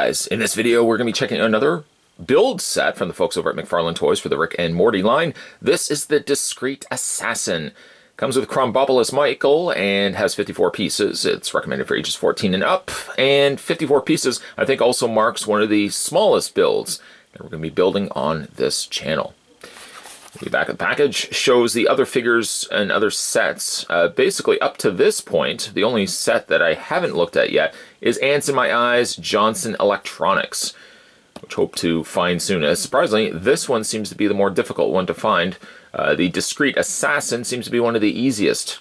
guys, in this video we're going to be checking another build set from the folks over at McFarlane Toys for the Rick and Morty line. This is the Discreet Assassin. Comes with Krombopulos Michael and has 54 pieces. It's recommended for ages 14 and up. And 54 pieces I think also marks one of the smallest builds that we're going to be building on this channel. The back of the package shows the other figures and other sets. Uh, basically, up to this point, the only set that I haven't looked at yet is Ants in My Eyes Johnson Electronics, which hope to find soon. As surprisingly, this one seems to be the more difficult one to find. Uh, the Discreet Assassin seems to be one of the easiest.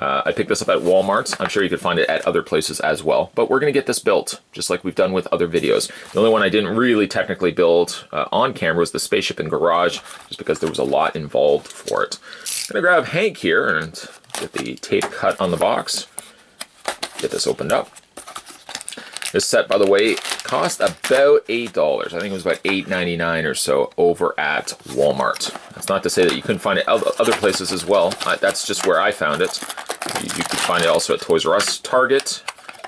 Uh, I picked this up at Walmart. I'm sure you could find it at other places as well. But we're going to get this built, just like we've done with other videos. The only one I didn't really technically build uh, on camera was the spaceship and garage, just because there was a lot involved for it. I'm going to grab Hank here and get the tape cut on the box. Get this opened up. This set, by the way, cost about $8. I think it was about $8.99 or so over at Walmart. That's not to say that you couldn't find it other places as well. that's just where I found it. You, could find it also at Toys R Us, Target.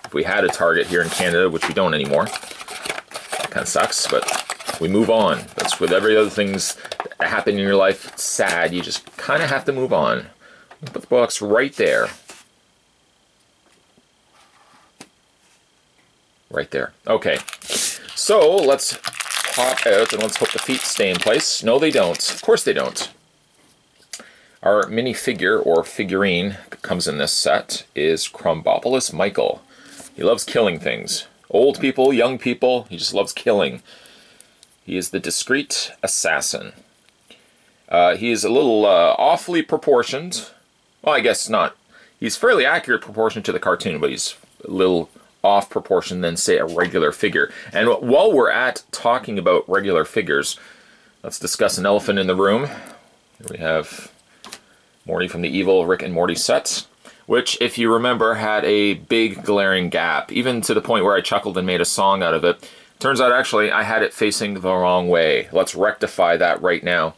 If we had a Target here in Canada, which we don't anymore. Kind of sucks, but we move on. That's with every other things that happen in your life. sad. You just kind of have to move on. Put the box right there. Right there. Okay. So let's pop out and let's hope the feet stay in place. No, they don't. Of course they don't. Our minifigure or figurine that comes in this set is Krombopulos Michael. He loves killing things. Old people, young people, he just loves killing. He is the discreet assassin. Uh, he is a little uh, awfully proportioned. Well, I guess not. He's fairly accurate proportion to the cartoon, but he's a little off proportion than, say, a regular figure. And while we're at talking about regular figures, let's discuss an elephant in the room. Here we have Morty from the Evil Rick and Morty sets, which, if you remember, had a big glaring gap, even to the point where I chuckled and made a song out of it. Turns out, actually, I had it facing the wrong way. Let's rectify that right now.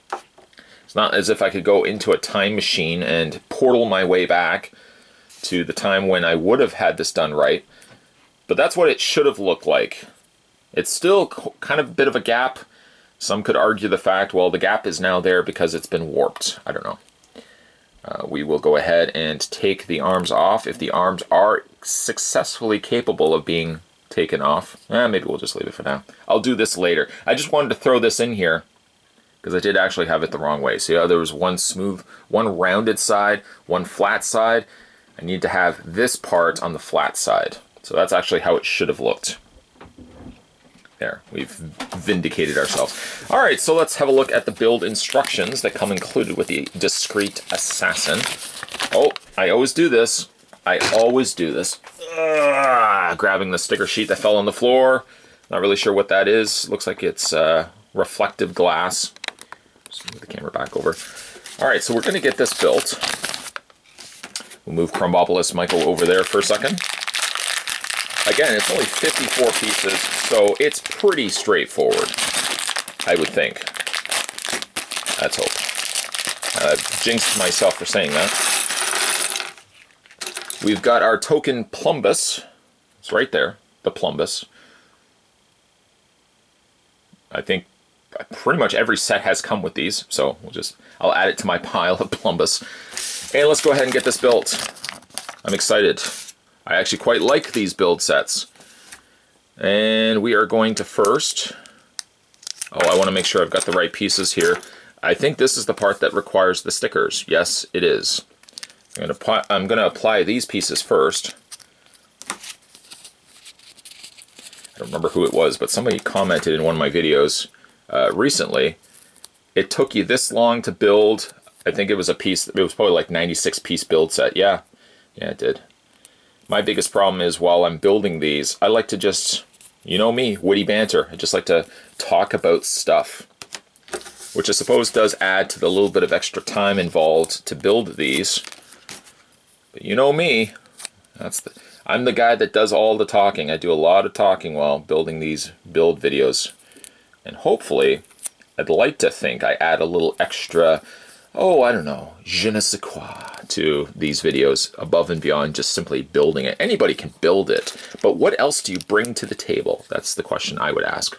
It's not as if I could go into a time machine and portal my way back to the time when I would have had this done right. But that's what it should have looked like. It's still kind of a bit of a gap. Some could argue the fact, well, the gap is now there because it's been warped. I don't know. Uh, we will go ahead and take the arms off. If the arms are successfully capable of being taken off, eh, maybe we'll just leave it for now. I'll do this later. I just wanted to throw this in here because I did actually have it the wrong way. So yeah, there was one smooth, one rounded side, one flat side. I need to have this part on the flat side. So that's actually how it should have looked. There, we've vindicated ourselves. All right, so let's have a look at the build instructions that come included with the Discreet Assassin. Oh, I always do this. I always do this. Ugh, grabbing the sticker sheet that fell on the floor. Not really sure what that is. Looks like it's uh, reflective glass. Just move the camera back over. All right, so we're going to get this built. We'll move Krombopulos Michael over there for a second. Again, it's only 54 pieces, so it's pretty straightforward, I would think. Let's hope. Uh, jinxed myself for saying that. We've got our token Plumbus. It's right there, the Plumbus. I think pretty much every set has come with these, so we'll just, I'll add it to my pile of Plumbus. And let's go ahead and get this built. I'm excited. I actually quite like these build sets. And we are going to first, oh, I want to make sure I've got the right pieces here. I think this is the part that requires the stickers. Yes, it is. I'm going to, I'm going to apply these pieces first. I don't remember who it was, but somebody commented in one of my videos uh, recently, it took you this long to build, I think it was a piece, it was probably like 96 piece build set. Yeah, yeah it did. My biggest problem is while I'm building these, I like to just, you know me, witty banter. I just like to talk about stuff, which I suppose does add to the little bit of extra time involved to build these. But you know me, that's the, I'm the guy that does all the talking. I do a lot of talking while building these build videos. And hopefully, I'd like to think I add a little extra oh, I don't know, je ne sais quoi to these videos above and beyond just simply building it. Anybody can build it, but what else do you bring to the table? That's the question I would ask.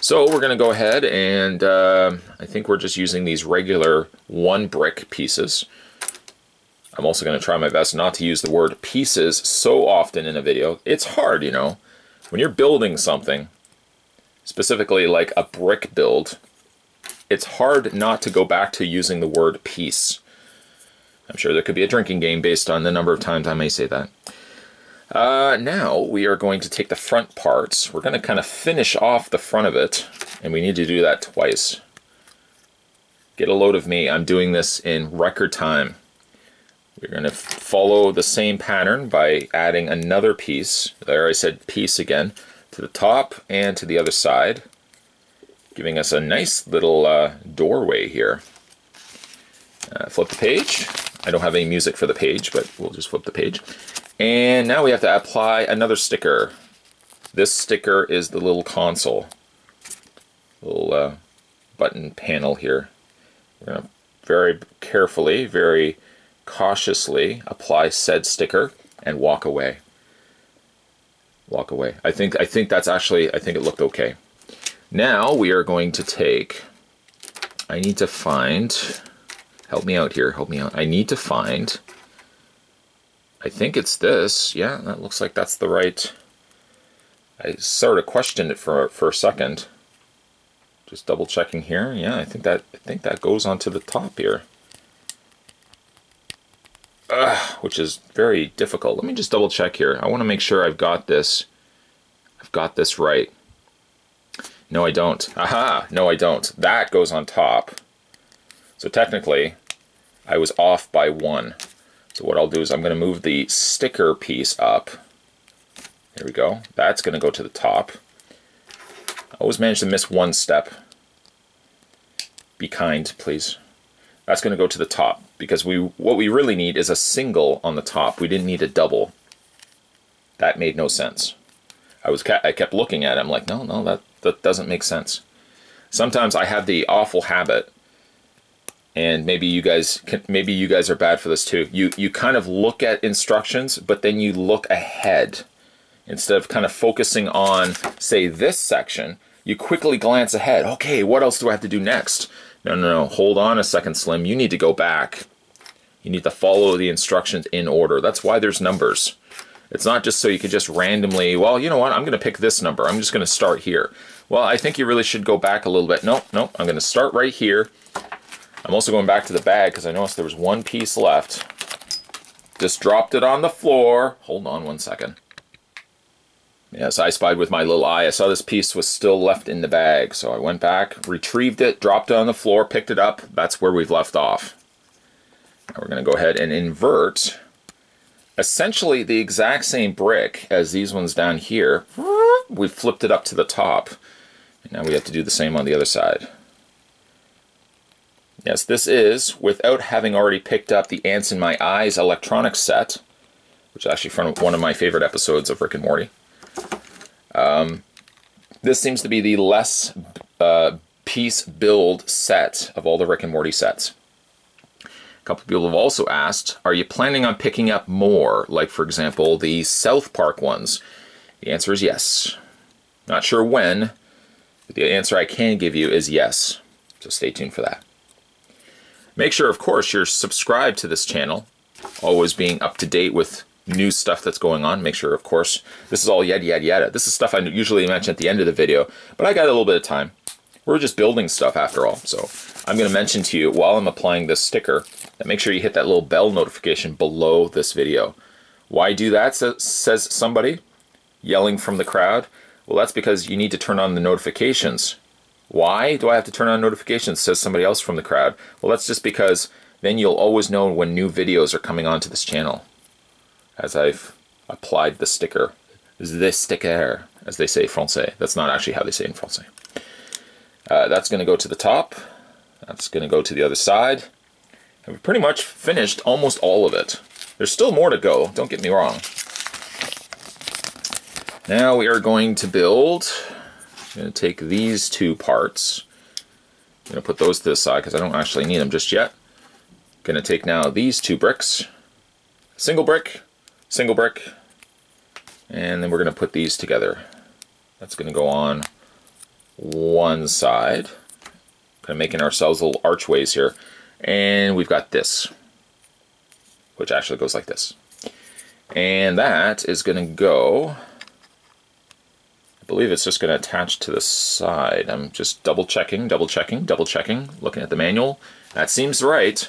So we're going to go ahead and uh, I think we're just using these regular one brick pieces. I'm also going to try my best not to use the word pieces so often in a video. It's hard, you know. When you're building something, specifically like a brick build, it's hard not to go back to using the word piece. I'm sure there could be a drinking game based on the number of times I may say that. Uh, now we are going to take the front parts. We're going to kind of finish off the front of it, and we need to do that twice. Get a load of me. I'm doing this in record time. We're going to follow the same pattern by adding another piece. There I said piece again to the top and to the other side, giving us a nice little uh, doorway here. Uh, flip the page. I don't have any music for the page, but we'll just flip the page. And now we have to apply another sticker. This sticker is the little console. Little uh, button panel here. We're going to very carefully, very cautiously apply said sticker and walk away. Walk away. I think I think that's actually I think it looked okay. Now we are going to take I need to find help me out here, help me out. I need to find I think it's this. Yeah, that looks like that's the right I sort of questioned it for for a second. Just double checking here. Yeah, I think that I think that goes onto the top here uh, which is very difficult. Let me just double check here. I want to make sure I've got this. I've got this right. No, I don't. Aha! No, I don't. That goes on top. So technically, I was off by one. So what I'll do is I'm going to move the sticker piece up. There we go. That's going to go to the top. I always manage to miss one step. Be kind, please. That's going to go to the top because we what we really need is a single on the top. We didn't need a double. That made no sense. I was I kept looking at it. I'm like, no, no, that that doesn't make sense. Sometimes I have the awful habit, and maybe you guys can, maybe you guys are bad for this too. You you kind of look at instructions, but then you look ahead instead of kind of focusing on say this section. You quickly glance ahead. Okay, what else do I have to do next? No, no, no, hold on a second, Slim. You need to go back. You need to follow the instructions in order. That's why there's numbers. It's not just so you could just randomly, well, you know what, I'm going to pick this number. I'm just going to start here. Well, I think you really should go back a little bit. No, no, I'm going to start right here. I'm also going back to the bag because I noticed there was one piece left. Just dropped it on the floor. Hold on one second. Yes, I spied with my little eye. I saw this piece was still left in the bag, so I went back, retrieved it, dropped it on the floor, picked it up. That's where we've left off. Now we're going to go ahead and invert essentially the exact same brick as these ones down here. We flipped it up to the top. And now we have to do the same on the other side. Yes, this is without having already picked up the Ants in My Eyes electronics set, which is actually from one of my favorite episodes of Rick and Morty. Um, this seems to be the less uh, piece build set of all the Rick and Morty sets. Couple people have also asked, are you planning on picking up more, like for example the South Park ones? The answer is yes. Not sure when, but the answer I can give you is yes. So stay tuned for that. Make sure, of course, you're subscribed to this channel, always being up to date with new stuff that's going on. Make sure, of course, this is all yada yada yada. This is stuff I usually mention at the end of the video, but I got a little bit of time. We're just building stuff after all, so I'm going to mention to you while I'm applying this sticker that make sure you hit that little bell notification below this video. Why do that, says somebody yelling from the crowd? Well, that's because you need to turn on the notifications. Why do I have to turn on notifications, says somebody else from the crowd? Well, that's just because then you'll always know when new videos are coming onto this channel as I've applied the sticker. The sticker, as they say Francais. That's not actually how they say in Francais. Uh, that's going to go to the top. That's going to go to the other side. And we've pretty much finished almost all of it. There's still more to go, don't get me wrong. Now we are going to build, I'm going to take these two parts I'm going to put those to the side because I don't actually need them just yet. I'm Going to take now these two bricks, single brick, single brick, and then we're going to put these together. That's going to go on one side. Kind of making ourselves little archways here. And we've got this, which actually goes like this. And that is going to go, I believe it's just going to attach to the side. I'm just double checking, double checking, double checking, looking at the manual. That seems right.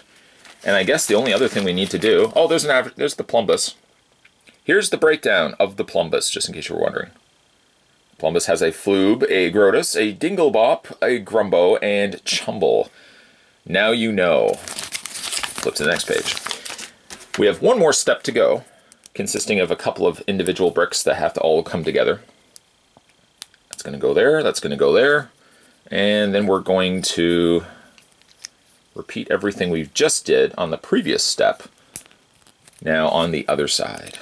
And I guess the only other thing we need to do, oh, there's an there's the plumbus. Here's the breakdown of the plumbus, just in case you were wondering. Plumbus has a floob, a grotus, a dinglebop, a grumbo, and chumble. Now you know. Flip to the next page. We have one more step to go, consisting of a couple of individual bricks that have to all come together. That's going to go there, that's going to go there, and then we're going to repeat everything we just did on the previous step, now on the other side.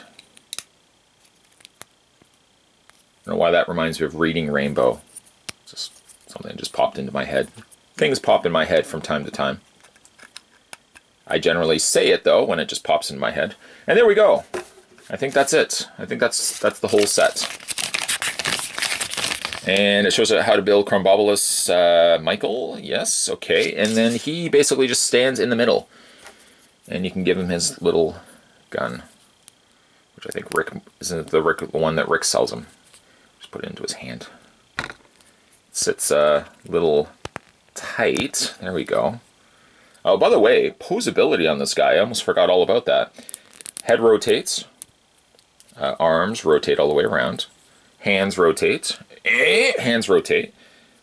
I don't know why that reminds me of Reading Rainbow. Just something just popped into my head. Things pop in my head from time to time. I generally say it though when it just pops in my head. And there we go. I think that's it. I think that's that's the whole set. And it shows how to build Krombopulos uh, Michael. Yes, okay. And then he basically just stands in the middle. And you can give him his little gun. Which I think Rick, isn't the Rick the one that Rick sells him. Put it into his hand. It sits a little tight. There we go. Oh, by the way, posability on this guy. I almost forgot all about that. Head rotates. Uh, arms rotate all the way around. Hands rotate. Eh, hands rotate.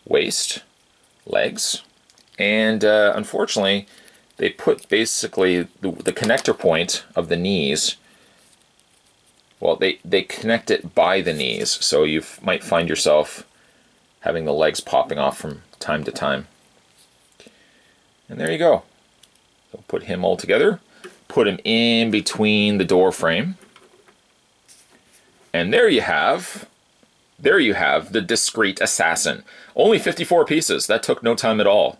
Waist. Legs. And uh, unfortunately, they put basically the, the connector point of the knees well, they, they connect it by the knees, so you might find yourself having the legs popping off from time to time. And there you go. So put him all together, put him in between the door frame. And there you have, there you have the discreet assassin. Only 54 pieces. That took no time at all.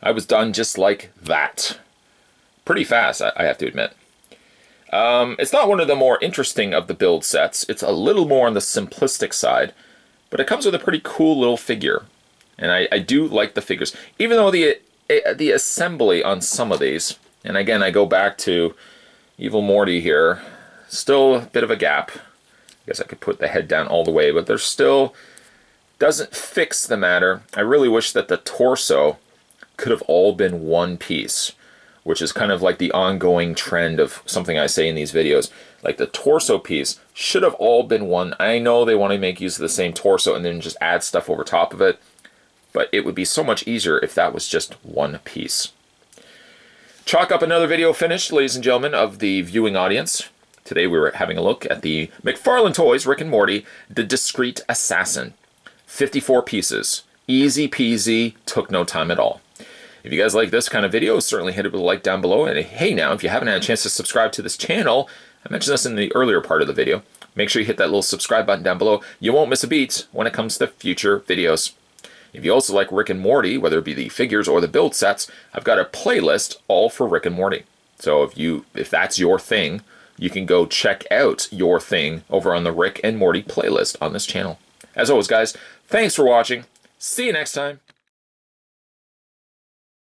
I was done just like that. Pretty fast, I have to admit. Um, it's not one of the more interesting of the build sets. It's a little more on the simplistic side, but it comes with a pretty cool little figure. And I, I do like the figures. Even though the uh, the assembly on some of these, and again, I go back to Evil Morty here, still a bit of a gap. I guess I could put the head down all the way, but there's still doesn't fix the matter. I really wish that the torso could have all been one piece, which is kind of like the ongoing trend of something I say in these videos. Like the torso piece should have all been one. I know they want to make use of the same torso and then just add stuff over top of it. But it would be so much easier if that was just one piece. Chalk up another video finished, ladies and gentlemen, of the viewing audience. Today we were having a look at the McFarlane Toys Rick and Morty, The Discreet Assassin. 54 pieces. Easy peasy, took no time at all. If you guys like this kind of video, certainly hit it with a like down below. And hey now, if you haven't had a chance to subscribe to this channel, I mentioned this in the earlier part of the video, make sure you hit that little subscribe button down below. You won't miss a beat when it comes to future videos. If you also like Rick and Morty, whether it be the figures or the build sets, I've got a playlist all for Rick and Morty. So if you if that's your thing, you can go check out your thing over on the Rick and Morty playlist on this channel. As always, guys, thanks for watching. See you next time.